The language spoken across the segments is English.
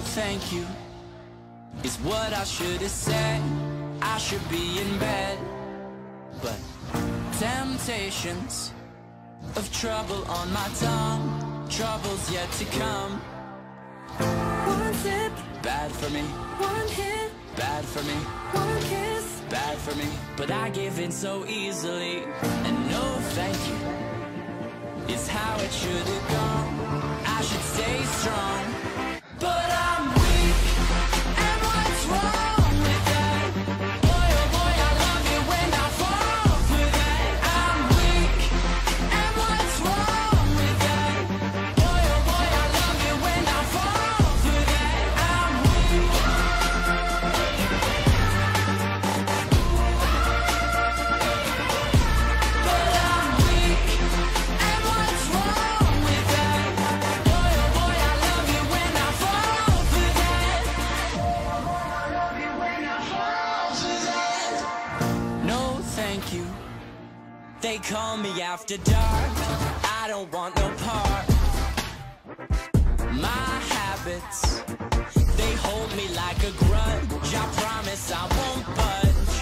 thank you is what I should have said. I should be in bed, but temptations of trouble on my tongue, troubles yet to come. One sip, Bad for me, one hit, bad for me, one kiss. bad for me. But I give in so easily, and no thank you is how it should have gone. I should stay strong, thank you. They call me after dark. I don't want no part. My habits, they hold me like a grudge. I promise I won't budge.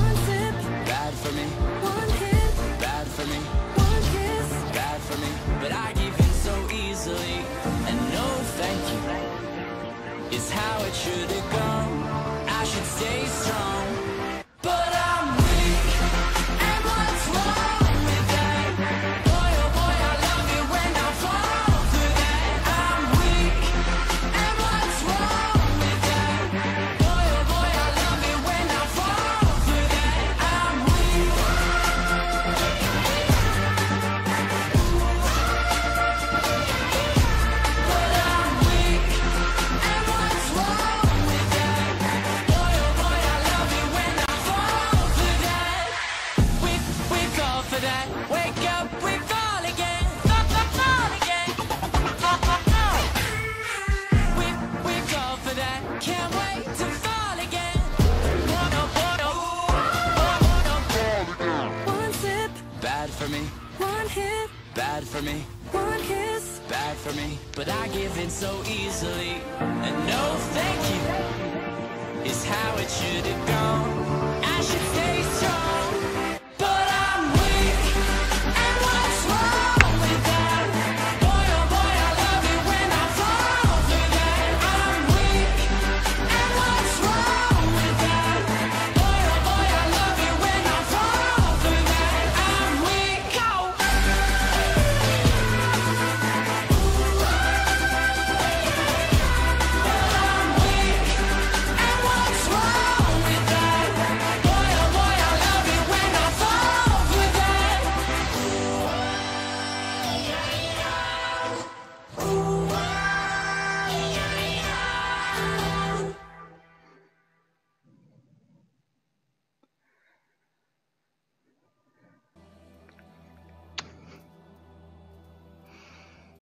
One sip, Bad for me, one hit, bad for me. one kiss. bad for me, but I give in so easily. And no thank you is how it should have gone. Bad for me. one kiss. bad for me, but I give in so easily. And no thank you is how it should have gone.